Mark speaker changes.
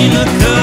Speaker 1: between the